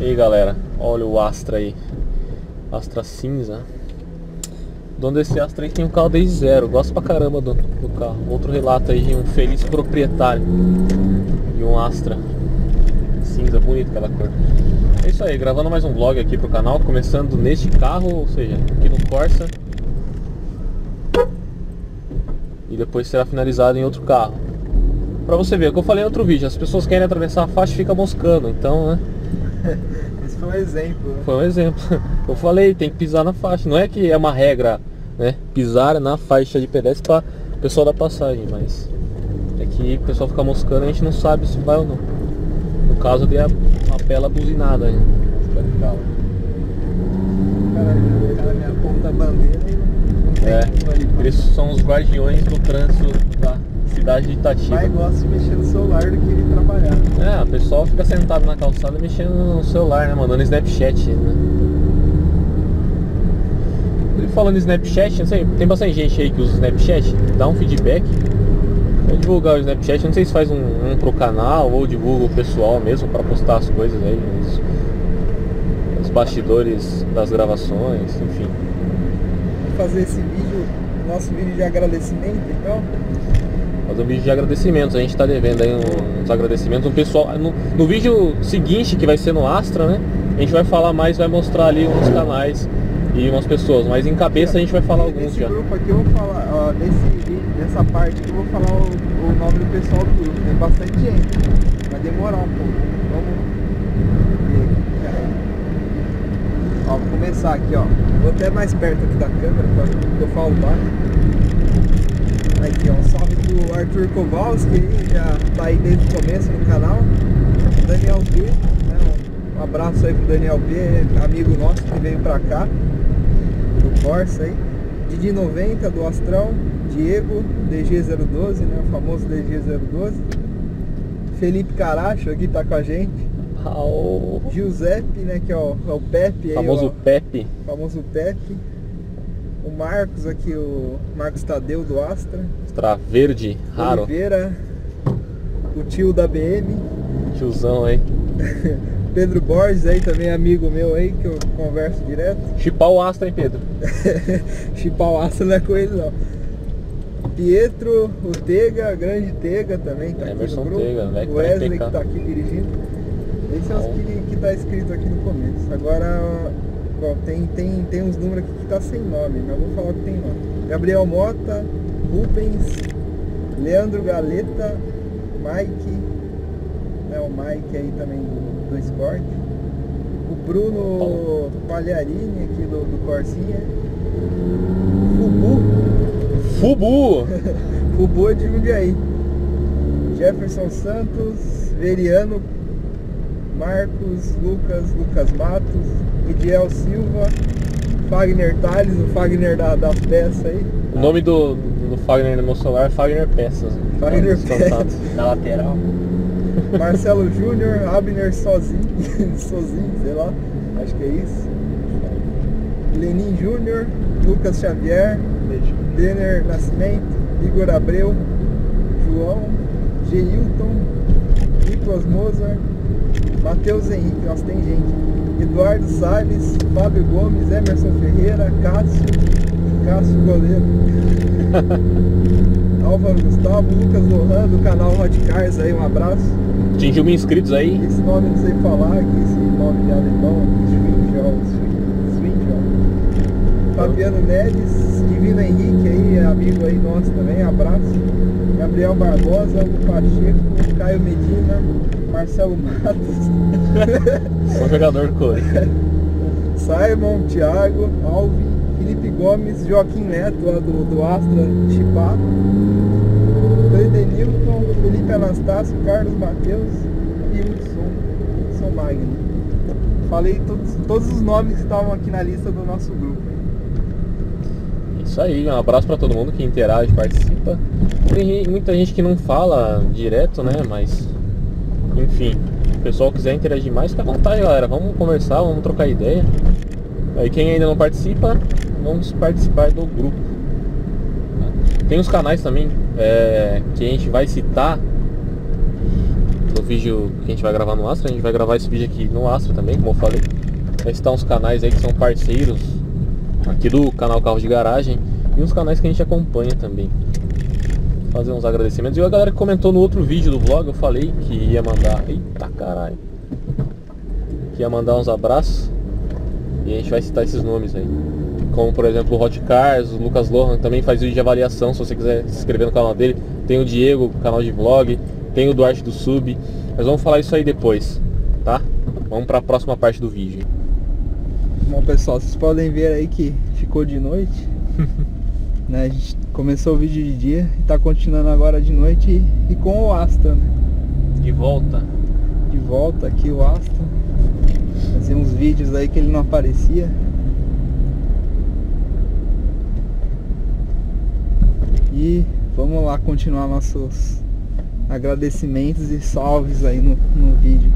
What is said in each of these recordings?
E aí galera, olha o Astra aí. Astra cinza. O dono desse Astra aí tem um carro desde zero. Gosto pra caramba do, do carro. Outro relato aí de um feliz proprietário De um Astra Cinza, bonito aquela cor. É isso aí, gravando mais um vlog aqui pro canal Começando neste carro, ou seja, aqui no Corsa. E depois será finalizado em outro carro Pra você ver, o que eu falei em outro vídeo As pessoas querem atravessar a faixa e fica moscando Então, né Esse foi um exemplo. Né? Foi um exemplo. Eu falei, tem que pisar na faixa. Não é que é uma regra, né? Pisar na faixa de pedestre para o pessoal da passagem, mas é que o pessoal fica moscando e a gente não sabe se vai ou não. No caso de a, a pela buzinada aí. Caralho, o cara me aponta a bandeira e não tem É, eles são os guardiões do trânsito da cidade de Itatiba. mais gosta de mexer no celular do que ele trabalhar. É, o pessoal fica sentado na calçada mexendo no celular, né? Mandando Snapchat, né? E falando em Snapchat, não sei, tem bastante gente aí que usa o Snapchat, dá um feedback. Vai divulgar o Snapchat, não sei se faz um, um pro canal ou divulga o pessoal mesmo para postar as coisas aí, os, os bastidores das gravações, enfim. Vou fazer esse vídeo, nosso vídeo de agradecimento então. Fazer um vídeo de agradecimentos, a gente tá devendo aí uns agradecimentos. Um pessoal, no, no vídeo seguinte, que vai ser no Astra, né? A gente vai falar mais, vai mostrar ali uns canais e umas pessoas, mas em cabeça a gente vai falar alguns Nesse já. grupo aqui eu vou falar, ó, nesse nessa parte aqui eu vou falar o, o nome do pessoal do grupo. Tem bastante gente. Vai demorar um pouco. Vamos ver aqui, peraí. Ó, vou começar aqui, ó. Vou até mais perto aqui da câmera, pra que eu falo baixo. Aqui, ó, um salve pro Arthur Kowalski, já tá aí desde o começo no canal. Daniel B, né, um abraço aí pro Daniel B, amigo nosso que veio pra cá, do Corsa aí. Didi 90 do Astrão, Diego, DG012, né, o famoso DG012. Felipe Caracho aqui tá com a gente. O Giuseppe, né, que é o, é o Pepe aí, famoso ó, Pepe. famoso Pepe. O Marcos aqui, o Marcos Tadeu do Astra. Astra verde, raro. Oliveira, o tio da BM, Tiozão aí. Pedro Borges aí também amigo meu aí, que eu converso direto. Chipar o Astra, hein, Pedro? Chipar o Astra não é com ele não. Pietro, o Tega, grande Tega também tá Emerson aqui no grupo. Tega, velho, o tá Wesley que tá aqui dirigindo. Esse é os que, que tá escrito aqui no começo. Agora, bom, tem, tem, tem uns números aqui que tá sem nome, mas vou falar que tem nome. Gabriel Mota, Rubens, Leandro Galeta, Mike, né, o Mike aí também do, do Escort. O Bruno Pagliarini aqui do, do Corsinha. Fubu, Fubu! Fubu é de Jundiaí. Jefferson Santos, Veriano, Marcos, Lucas, Lucas Matos, Midiel Silva, Fagner Tales, o Fagner da, da peça aí. O nome do, do Fagner no meu celular é Fagner Peças. Fagner Descontado. Na lateral. Marcelo Júnior, Abner sozinho, sozinho, sei lá, acho que é isso. Lenin Júnior, Lucas Xavier, Denner Nascimento, Igor Abreu, João, Geilton, Nicolas Mozart, Matheus Henrique, nossa, tem gente. Eduardo Salles, Fábio Gomes, Emerson Ferreira, Cássio, Cássio Goleiro. Álvaro Gustavo, Lucas Lohan, do canal Hot Cars aí, um abraço. Atingiu mil inscritos aí. Esse nome eu não sei falar, que esse nome de alemão, Swinjol, Swinjol. Fabiano Neves, Divino Henrique aí, amigo aí nosso também, abraço. Gabriel Barbosa, Hugo Pacheco, Caio Medina, Marcelo Matos, Sou jogador do Core. Simon, Thiago, Alvi, Felipe Gomes, Joaquim Neto, lá do, do Astra Chipado, Edenilton, Felipe Anastácio, Carlos Matheus e Hudson, Hudson Magno. Falei todos, todos os nomes que estavam aqui na lista do nosso grupo. Isso aí, um abraço pra todo mundo que interage, participa. Tem muita gente que não fala direto, né? Mas, enfim, o pessoal quiser interagir mais, fica à vontade, galera. Vamos conversar, vamos trocar ideia. Aí quem ainda não participa, vamos participar do grupo. Tem os canais também é, que a gente vai citar no vídeo que a gente vai gravar no Astra, a gente vai gravar esse vídeo aqui no Astra também, como eu falei. Aí estão os canais aí que são parceiros aqui do canal Carros de Garagem e uns canais que a gente acompanha também. Fazer uns agradecimentos. E a galera que comentou no outro vídeo do vlog, eu falei que ia mandar. Eita caralho! Que ia mandar uns abraços. E a gente vai citar esses nomes aí. Como por exemplo o Hot Cars, o Lucas Lohan também faz vídeo de avaliação, se você quiser se inscrever no canal dele. Tem o Diego, canal de vlog, tem o Duarte do Sub. Mas vamos falar isso aí depois, tá? Vamos para a próxima parte do vídeo. Bom pessoal, vocês podem ver aí que ficou de noite. né? A gente começou o vídeo de dia e tá continuando agora de noite e, e com o Astra, né? De volta. De volta aqui o Astra. Fazer uns vídeos aí que ele não aparecia. E vamos lá continuar nossos agradecimentos e salves aí no, no vídeo.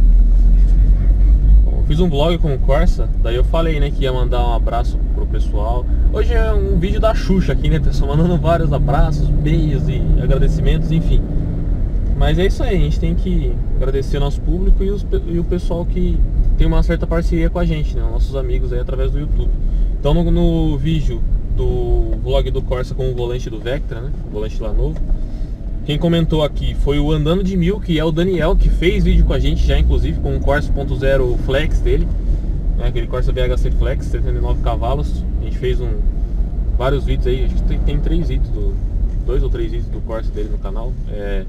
Eu fiz um vlog com o Corsa, daí eu falei, né, que ia mandar um abraço pessoal. Hoje é um vídeo da Xuxa aqui, né, pessoal, mandando vários abraços, beijos e agradecimentos, enfim. Mas é isso aí, a gente tem que agradecer o nosso público e, os, e o pessoal que tem uma certa parceria com a gente, né, nossos amigos aí através do YouTube. Então no, no vídeo do vlog do Corsa com o volante do Vectra, né, o volante lá novo, quem comentou aqui foi o Andando de Mil, que é o Daniel, que fez vídeo com a gente já, inclusive, com o Corsa 1.0 Flex dele. Né, aquele Corsa BHC Flex, 79 cavalos. A gente fez um, vários vídeos aí, acho que tem, tem três vídeos, do, dois ou três vídeos do Corsa dele no canal. É,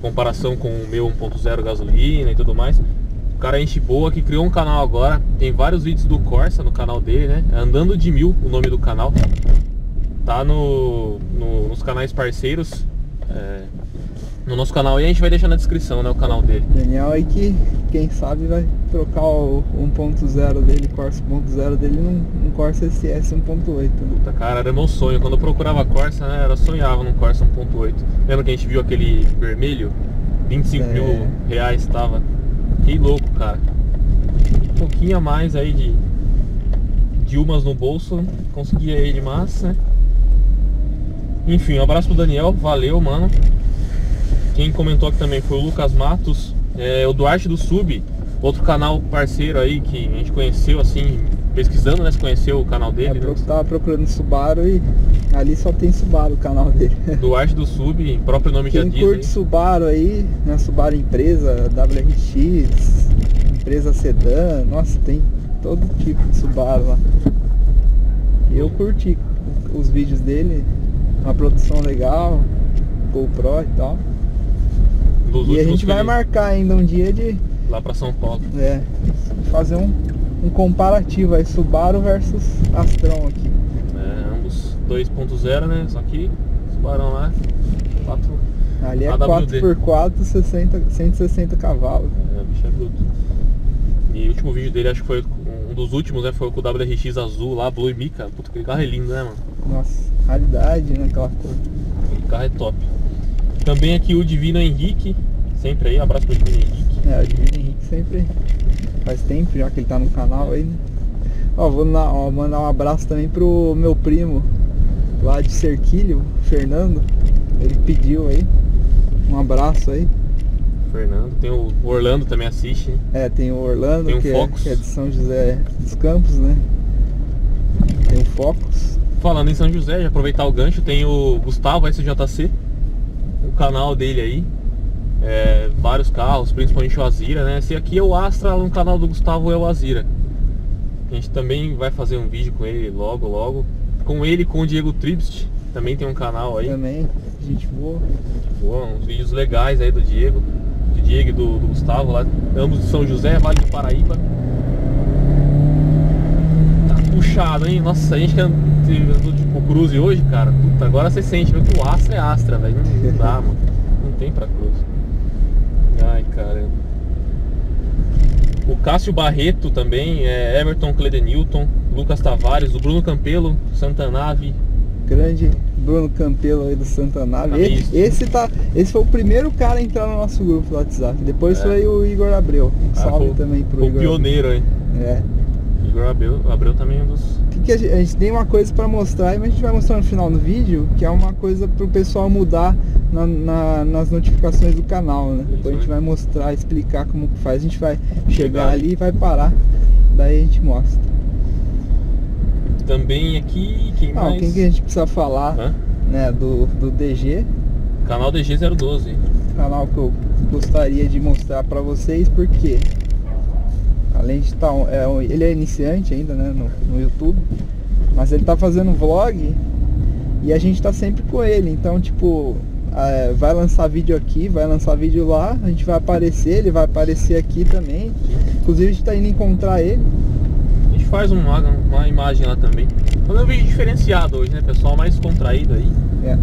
comparação com o meu 1.0 gasolina e tudo mais. O cara é gente boa que criou um canal agora. Tem vários vídeos do Corsa no canal dele, né? Andando de Mil, o nome do canal. Tá no, no nos canais parceiros é, no nosso canal e a gente vai deixar na descrição, né, o canal dele. Daniel aí que, quem sabe, vai trocar o 1.0 dele, Corsa 1.0 dele num, num Corsa SS 1.8. Né? Puta, cara, era meu sonho. Quando eu procurava Corsa, né, eu sonhava num Corsa 1.8. Lembra que a gente viu aquele vermelho? 25 é. mil reais tava. Que louco, cara. Um pouquinho a mais aí de, de umas no bolso, conseguia ele, mas, né? Enfim, um abraço pro Daniel, valeu, mano. Quem comentou aqui também foi o Lucas Matos, é, o Duarte do Sub, outro canal parceiro aí que a gente conheceu assim, pesquisando, né? Conheceu o canal dele. É, eu tava procurando Subaru e ali só tem Subaru o canal dele. Duarte do Sub, próprio nome Quem já diz. Quem curte Subaru aí, né? Subaru empresa, WRX, empresa sedã, nossa, tem todo tipo de Subaru lá. Eu curti os vídeos dele, uma produção legal, GoPro e tal. Dos e a gente vai marcar ainda um dia de. Lá pra São Paulo. É. Fazer um, um comparativo aí, Subaru versus Astron aqui. É, ambos 2.0, né? Só que Subaru lá, 4. Ali é AWD. 4x4, 60, 160 cavalos. É, bicho é bruto. E o último vídeo dele, acho que foi um dos últimos, né? Foi com o WRX azul lá, Blue Mica. Puta, aquele carro é lindo, né, mano? Nossa, raridade, né? Aquela cor. O carro é top. Também aqui o Divino Henrique, sempre aí, abraço pro Divino Henrique. É, o Divino Henrique sempre faz tempo já que ele tá no canal aí, né? Ó, vou na, ó, mandar um abraço também pro meu primo lá de Cerquilho, Fernando. Ele pediu aí. Um abraço aí. Fernando, tem o Orlando também assiste. Hein? É, tem o Orlando, tem que, é, que, é, de São José dos Campos, né? Tem o Focus. Falando em São José, já aproveitar o gancho, tem o Gustavo SJC, o canal dele aí. É, vários carros, principalmente o Azira, né? Esse aqui é o Astra, no canal do Gustavo é o Azira. A gente também vai fazer um vídeo com ele logo, logo. Com ele com o Diego Tribst, também tem um canal aí. Também, gente boa. Gente boa, uns vídeos legais aí do Diego, do Diego e do, do Gustavo lá, ambos de São José, Vale do Paraíba puxado, hein? Nossa, a gente que andou tipo cruze hoje, cara. Puta, agora você sente, viu que o Astra é Astra, velho. Não, não dá, mano. Não tem pra cruz. Ai, caramba. O Cássio Barreto também, é Everton Cledenilton, Lucas Tavares, o Bruno Campelo, Santa Nave. Grande Bruno Campelo aí do Santa Nave. Esse, esse, tá, esse foi o primeiro cara a entrar no nosso grupo do WhatsApp. Depois é. foi o Igor Abreu. Um ah, salve também pro o Igor. O pioneiro, hein? É. Igor Abreu, Abreu também é um dos. Que a, gente, a, gente, tem uma coisa para mostrar, mas a gente vai mostrar no final do vídeo, que é uma coisa para o pessoal mudar na- na- nas notificações do canal, né? Depois a gente vai mostrar, explicar como que faz. A gente vai chegar ali e vai parar. Daí a gente mostra. Também aqui, quem Não, mais? quem que a gente precisa falar, Hã? né? Do, do DG, Canal DG012. canal que eu gostaria de mostrar pra vocês, porque além de estar. é, um- ele é iniciante ainda, né? No, no YouTube. Mas ele tá fazendo vlog e a gente tá sempre com ele. Então, tipo, é, vai lançar vídeo aqui, vai lançar vídeo lá, a gente vai aparecer, ele vai aparecer aqui também. Inclusive a gente tá indo encontrar ele. A gente faz uma, uma imagem lá também. É um vídeo diferenciado hoje, né? Pessoal mais contraído aí. É.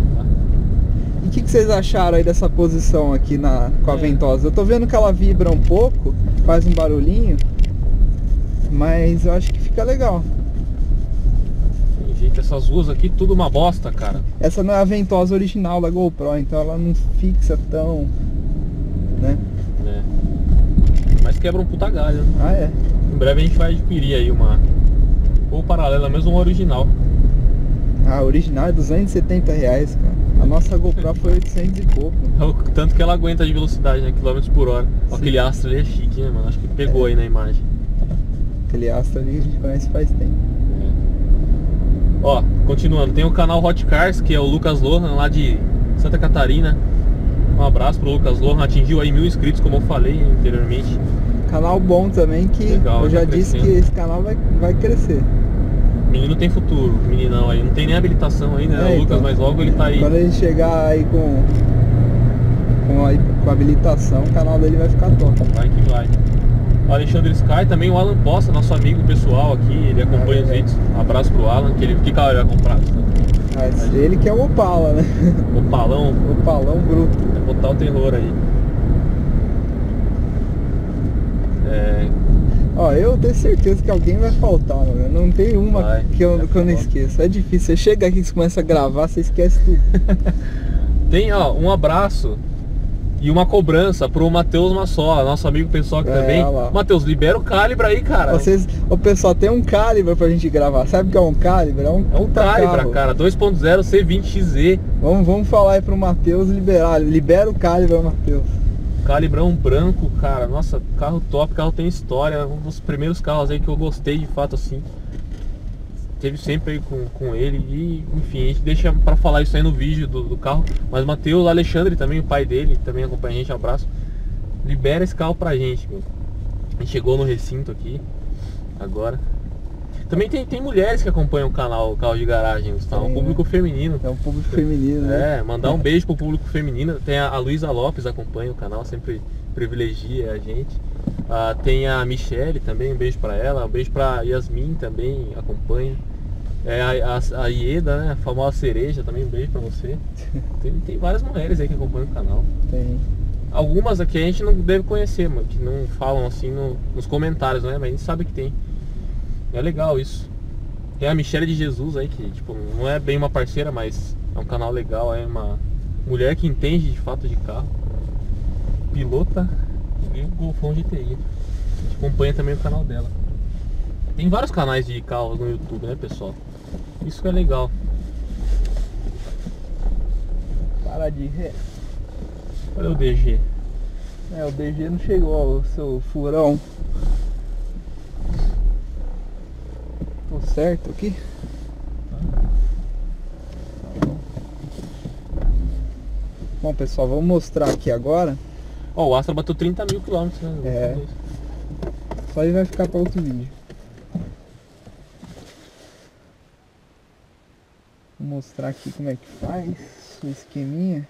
E o que, que vocês acharam aí dessa posição aqui na, com a É. ventosa? Eu tô vendo que ela vibra um pouco, faz um barulhinho, mas eu acho que fica legal. Tem jeito, essas ruas aqui, tudo uma bosta, cara. Essa não é a ventosa original da GoPro, então ela não fixa tão. né? né? Mas quebra um puta galho. né? Ah é. Em breve a gente vai adquirir aí uma. Ou paralela, mesmo uma original. A original é 270 reais, cara. A nossa GoPro foi 800 e pouco. É o tanto que ela aguenta de velocidade, né? Quilômetros por hora. Aquele astro ali é chique, né, mano? Acho que pegou aí na imagem. Aquele astro ali a gente conhece faz tempo. É. Ó, continuando, tem o canal Hot Cars, que é o Lucas Lohan, lá de Santa Catarina. Um abraço pro Lucas Lohan, atingiu aí mil inscritos, como eu falei anteriormente. Canal bom também que Legal, eu já tá disse que esse canal vai, vai crescer. Menino tem futuro, meninão aí. Não tem nem habilitação aí, né? É, o Lucas, então. mas logo ele tá aí. Quando ele chegar aí com, com, a, com a habilitação, o canal dele vai ficar top. Vai que vai. O Alexandre Sky, também o Alan Posta, nosso amigo pessoal aqui, ele acompanha Ah, os vídeos. Um abraço pro Alan, que ele. Que carro ele vai comprar? Mas ele que é o Opala, né? O palão, O Opalão bruto. vai botar o terror aí. É, Ó, eu tenho certeza que alguém vai faltar, mano. Não tem uma Vai, que, eu, vai que eu não esqueço. É difícil. Você chega aqui, você começa a gravar, você esquece tudo. Tem, ó, um abraço e uma cobrança pro Matheus Massó, nosso amigo pessoal aqui É, também. Matheus, libera o calibre aí, cara. Vocês, o pessoal tem um calibre pra gente gravar. Sabe o que é um calibre? É um, É um Calibra, carro. cara, 2.0 C20XZ. Vamos, vamos falar aí pro Matheus liberar. Libera o calibre, Matheus. Calibrão branco, cara, nossa, carro top, carro tem história, um dos primeiros carros aí que eu gostei de fato assim. Teve sempre aí com, com ele e, enfim, a gente deixa pra falar isso aí no vídeo do, do carro. Mas Matheus, Alexandre também, o pai dele, também acompanha a gente, abraço. Libera esse carro pra gente, meu. A gente chegou no recinto aqui, agora. Também tem, tem mulheres que acompanham o canal, o carro de garagem, Tem, um público feminino. É um público feminino, né? É, mandar um beijo pro público feminino. Tem a, a Luísa Lopes acompanha o canal, sempre privilegia a gente. Ah, tem a Michelle também, um beijo pra ela. Um beijo pra Yasmin também, acompanha. É, a, a, a Ieda, né? A famosa cereja também, um beijo pra você. Tem, tem várias mulheres aí que acompanham o canal. Tem. Algumas aqui a gente não deve conhecer, mano, que não falam assim no- nos comentários, né? Mas a gente sabe que tem. É legal isso. Tem a Michelle de Jesus aí, que tipo, não é bem uma parceira, mas é um canal legal, é uma mulher que entende de fato de carro. Pilota e Golfão GTI. A gente acompanha também o canal dela. Tem vários canais de carros no YouTube, né pessoal? Isso que é legal. Para de ré. Olha o DG. É, o DG não chegou, ó, o seu furão. Tô certo aqui? Bom. Pessoal, vamos mostrar aqui agora. Ó, o Astra bateu 30 mil quilômetros, né? É. Só aí vai ficar para outro vídeo. Vou mostrar aqui como é que faz o esqueminha.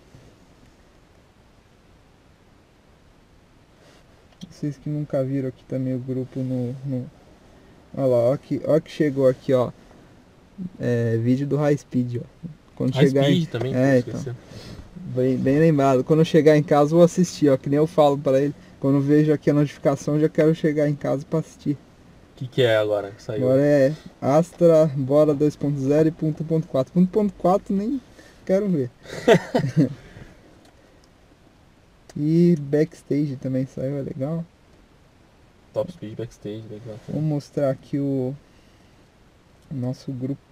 Vocês que nunca viram aqui também o grupo no. no... Olha lá, ó que, ó que chegou aqui, ó. É, vídeo do High Speed, ó. Quando High chegar em- Speed também, É, então. Bem, bem lembrado. Quando eu chegar em casa, vou assistir, ó. Que nem eu falo pra ele. Quando eu vejo aqui a notificação, já quero chegar em casa pra assistir. O que, que é agora que saiu? Agora é Astra, bora 2.0 e ponto ponto 4. Ponto ponto 4 nem quero ver. e backstage também saiu, é legal. Top Speed Backstage, legal. Vou mostrar aqui o nosso grupo.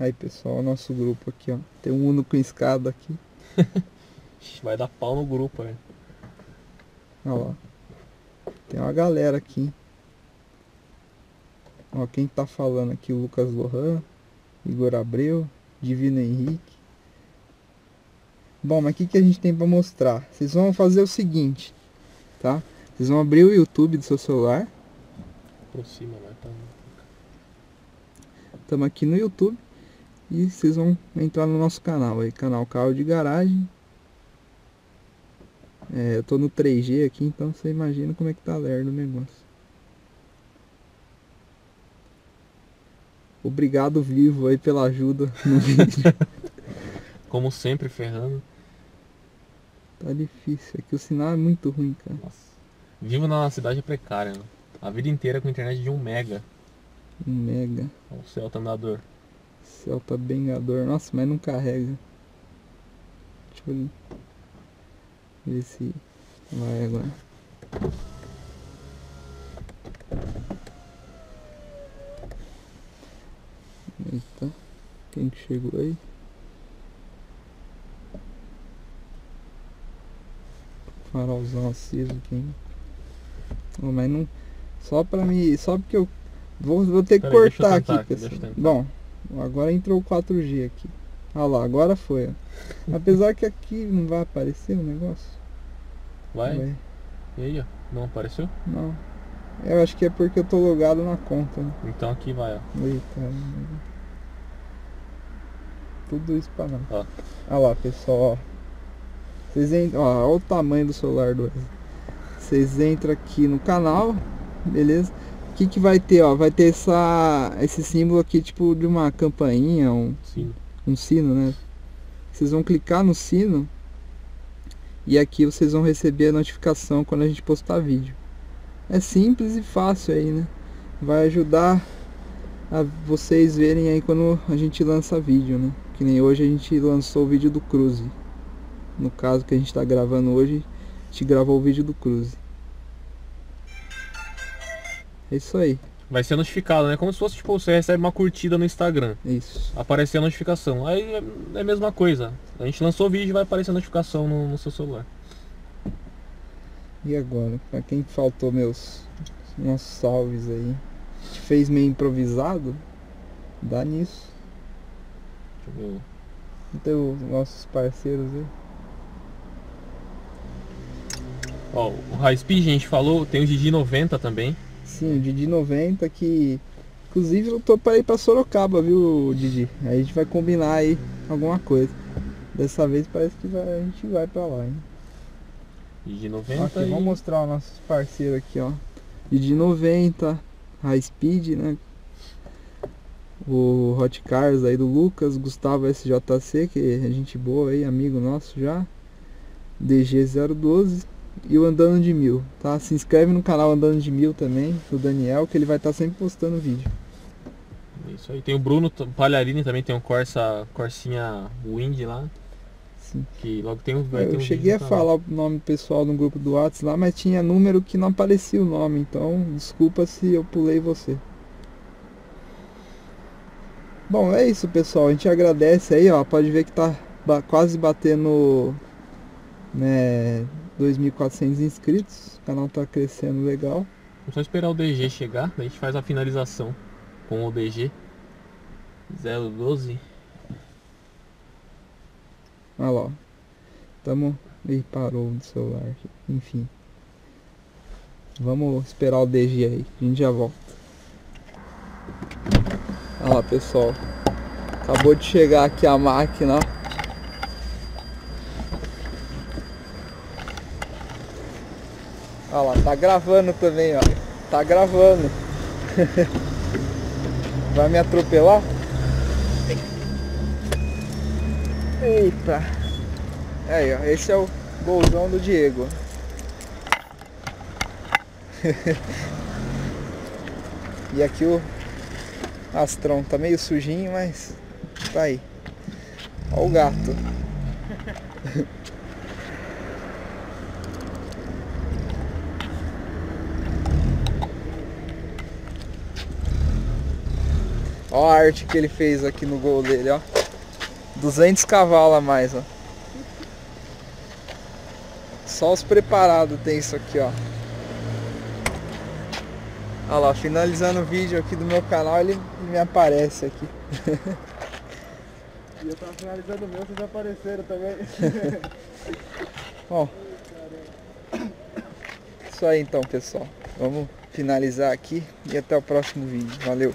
Aí pessoal, nosso grupo aqui, ó. Tem um Uno com escada aqui. Vai dar pau no grupo, velho. Olha lá. Tem uma galera aqui. Ó, quem tá falando aqui? O Lucas Lohan, Igor Abreu, Divino Henrique. Bom, mas o que, que a gente tem para mostrar? Vocês vão fazer o seguinte, tá? Vocês vão abrir o YouTube do seu celular. Aproxima, vai. Tá... Estamos aqui no YouTube. E vocês vão entrar no nosso canal aí, canal Carro de Garagem. É, eu tô no 3G aqui, então você imagina como é que tá lerdo o negócio. Obrigado vivo aí pela ajuda no vídeo. Como sempre, ferrando. Tá difícil, aqui o sinal é muito ruim, cara. Nossa. Vivo na cidade precária, né? A vida inteira com internet de 1 mega. 1 mega. O Celta andador. Celta bengador. Nossa, mas não carrega. Deixa eu ver se vai agora. Eita. Quem que chegou aí? Farolzão aceso aqui. Oh, mas não. Só pra mim. Só porque eu vou, vou ter que Peraí, cortar aqui, pessoal. Bom, agora entrou o 4G aqui. Olha lá, agora foi. Ó. Apesar que aqui não vai aparecer o negócio. Vai? vai. E aí, ó? Não apareceu? Não. Eu acho que é porque eu tô logado na conta. Né? Então aqui vai, ó. Eita. Tudo isso pra nada. Ó. Olha lá, pessoal, ó. Vocês entram, ó, olha o tamanho do celular do Vocês entram aqui no canal, beleza? O que que vai ter, ó? Vai ter essa, esse símbolo aqui, tipo de uma campainha, um sino, um sino né? Vocês vão clicar no sino e aqui vocês vão receber a notificação quando a gente postar vídeo. É simples e fácil aí, né? Vai ajudar a vocês verem aí quando a gente lança vídeo, né? Que nem hoje a gente lançou o vídeo do Cruze. No caso que a gente está gravando hoje, a gente gravou o vídeo do Cruze. É isso aí. Vai ser notificado, né? Como se fosse, tipo, você recebe uma curtida no Instagram. Isso. Aparecer a notificação. Aí é, é a mesma coisa. A gente lançou o vídeo e vai aparecer a notificação no, no seu celular. E agora? Pra quem faltou meus, meus salves aí. Gente fez meio improvisado. Dá nisso. Deixa eu ver. Então, nossos parceiros aí. Ó, o High Speed a gente falou, tem o Didi 90 também. Sim, o Didi 90 que. Inclusive eu tô para ir pra Sorocaba, viu, Didi? Aí a gente vai combinar aí alguma coisa. Dessa vez parece que vai, a gente vai pra lá, hein? Didi 90 aqui, e... Vamos mostrar os nossos parceiros aqui, ó. Didi 90, High Speed, né? O Hot Cars aí do Lucas, Gustavo SJC, que é gente boa aí, amigo nosso já. DG012 e o Andando de Mil, tá? Se inscreve no canal Andando de Mil também, do Daniel, que ele vai estar tá sempre postando vídeo. Isso aí, tem o Bruno Palharini também, tem um Corsa, Corsinha Wind lá. Sim. Que logo tem, vai Eu um cheguei a falar o nome pessoal no grupo do WhatsApp lá, mas tinha número que não aparecia o nome, então desculpa se eu pulei você. Bom, é isso pessoal, a gente agradece aí, ó, pode ver que tá quase batendo né, 2.400 inscritos. O canal tá crescendo legal. Vamos só esperar o DG chegar, daí a gente faz a finalização com o DG 012. Olha lá. Tamo. Ih, parou o celular. Enfim. Vamos esperar o DG aí. A gente já volta. Olha lá, pessoal. Acabou de chegar aqui a máquina. Olha lá, tá gravando também, ó. Tá gravando. Vai me atropelar? Eita. Aí, ó. Esse é o golzão do Diego. e aqui o Astrão tá meio sujinho, mas tá aí. Ó o gato. Ó a arte que ele fez aqui no gol dele, ó. 200 cavalos a mais, ó. Só os preparados tem isso aqui, ó. Olha lá, finalizando o vídeo aqui do meu canal, ele me aparece aqui. E eu tava finalizando o meu, vocês apareceram também. Bom, isso aí então, pessoal. Vamos finalizar aqui e até o próximo vídeo. Valeu!